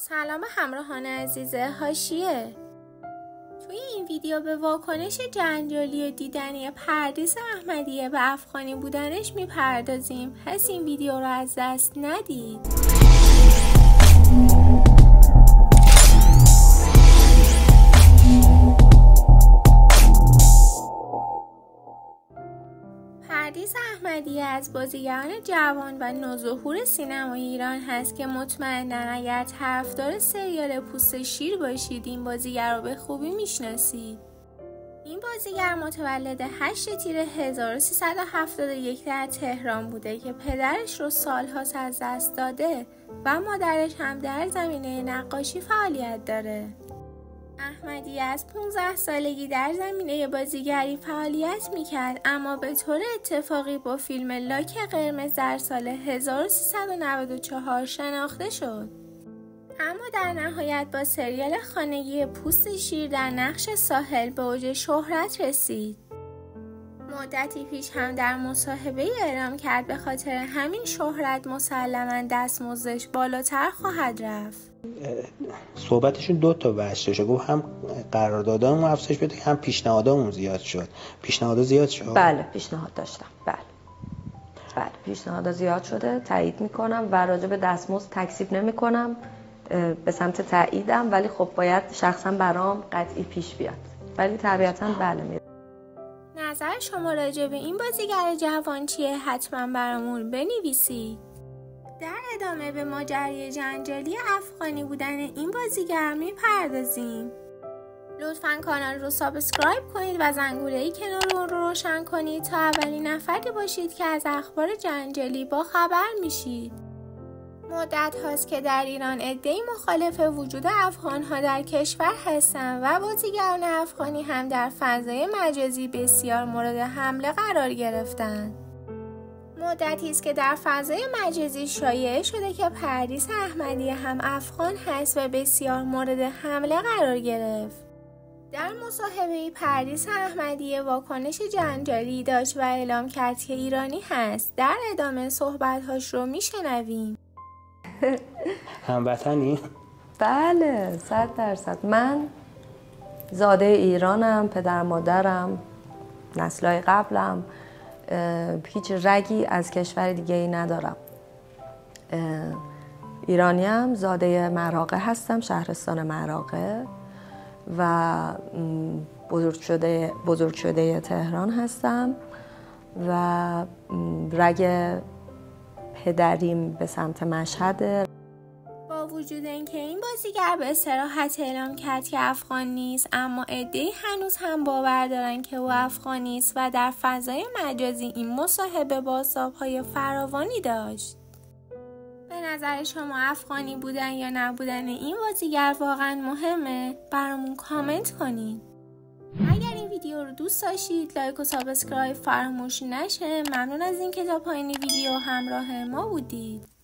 سلام همراهان عزیز هاشیه توی این ویدیو به واکنش جنجالی و دیدنی پردیس احمدیه به افغانی بودنش می‌پردازیم. پس این ویدیو رو از دست ندید. پردیس احمدی از بازیگران جوان و نوظهور سینما ایران هست که مطمئنا اگر طرفدار سریال پوست شیر باشید این بازیگر رو به خوبی می‌شناسید. این بازیگر متولد 8 تیر 1371 در تهران بوده که پدرش رو سالهاست از دست داده و مادرش هم در زمینه نقاشی فعالیت داره. احمدی از 15 سالگی در زمینه بازیگری فعالیت می‌کرد اما به طور اتفاقی با فیلم لاک قرمز در سال 1394 شناخته شد. اما در نهایت با سریال خانگی پوست شیر در نقش ساحل به اوج شهرت رسید. مدتی پیش هم در مصاحبه اعلام کرد به خاطر همین شهرت مسلما دستمزدش بالاتر خواهد رفت. صحبتشون دو تا بحث داشت گفت هم قراردادامون افزایش بده هم پیشنهادامون زیاد شد. پیشنهادا زیاد شد؟ بله پیشنهاد داشتم. بله. بله پیشنهادا زیاد شده. تایید می‌کنم و راجع به دستمزد تکسیب نمی‌کنم. به سمت تاییدم ولی خب باید شخصا برام قطعی پیش بیاد. ولی طبیعتا بله می نظر شما راجع به این بازیگر جوان چیه؟ حتما برامون بنویسید. در ادامه به ماجرای جنجالی افغانی بودن این بازیگر می‌پردازیم لطفا کانال رو subscribe کنید و زنگوله کنار اون رو روشن کنید تا اولین نفری باشید که از اخبار جنجالی با خبر میشید مدت هاست که در ایران عده‌ای مخالف وجود افغان ها در کشور هستند و بازیگران افغانی هم در فضای مجازی بسیار مورد حمله قرار گرفتند. مدتی است که در فضای مجازی شایع شده که پردیس احمدی هم افغان هست و بسیار مورد حمله قرار گرفت. در مصاحبه پردیس احمدی واکنش جنجالی داشت و اعلام کرد که ایرانی هست. در ادامه صحبتهاش رو میشنویم. هموطنی؟ بله صد درصد من زاده ایرانم پدر مادرم نسلای قبلم هیچ رگی از کشور دیگه ای ندارم. ایرانیم زاده مراقه هستم شهرستان مراقه و بزرگ شده, بزرگ شده تهران هستم و رگ پدریم به سمت مشهد وجود اینکه این بازیگر به سراحت اعلام کرد که افغان نیست اما عدهای هنوز هم باور دارن که او افغان نیست و در فضای مجازی این مصاحبه با های فراوانی داشت. به نظر شما افغانی بودن یا نبودن این بازیگر واقعا مهمه؟ برامون کامنت کنید. اگر این ویدیو رو دوست داشتید like و subscribe فراموش نشه. ممنون از اینکه تا پایان ویدیو همراه ما بودید.